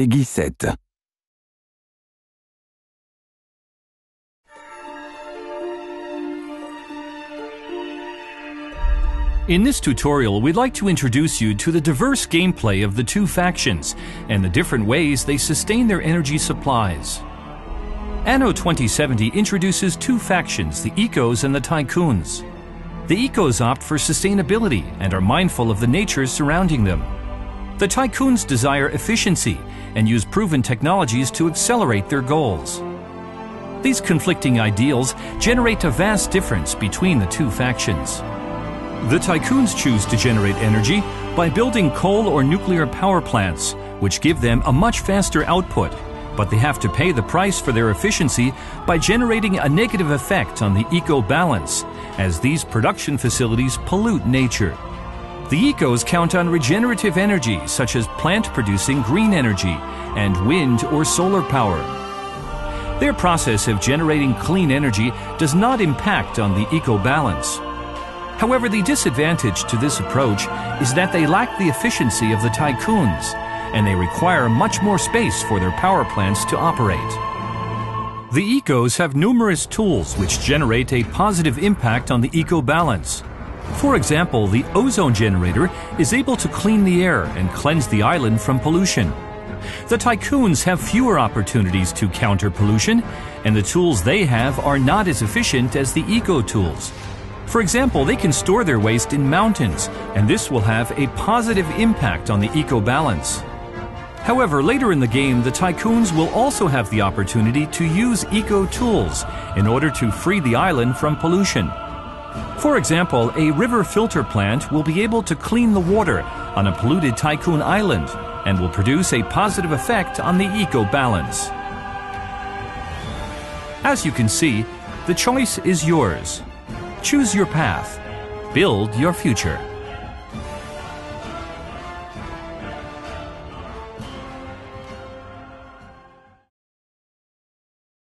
PEGI 7. In this tutorial, we'd like to introduce you to the diverse gameplay of the two factions and the different ways they sustain their energy supplies. Anno 2070 introduces two factions, the Ecos and the Tycoons. The Ecos opt for sustainability and are mindful of the nature surrounding them. The Tycoons desire efficiency and use proven technologies to accelerate their goals. These conflicting ideals generate a vast difference between the two factions. The tycoons choose to generate energy by building coal or nuclear power plants, which give them a much faster output, but they have to pay the price for their efficiency by generating a negative effect on the eco balance, as these production facilities pollute nature. The ecos count on regenerative energy, such as plant producing green energy and wind or solar power. Their process of generating clean energy does not impact on the eco balance. However, the disadvantage to this approach is that they lack the efficiency of the tycoons, and they require much more space for their power plants to operate. The ecos have numerous tools which generate a positive impact on the eco balance. For example, the ozone generator is able to clean the air and cleanse the island from pollution. The tycoons have fewer opportunities to counter pollution, and the tools they have are not as efficient as the eco tools. For example, they can store their waste in mountains, and this will have a positive impact on the eco balance. However, later in the game, the tycoons will also have the opportunity to use eco tools in order to free the island from pollution. For example, a river filter plant will be able to clean the water on a polluted tycoon island and will produce a positive effect on the eco balance. As you can see, the choice is yours. Choose your path. Build your future.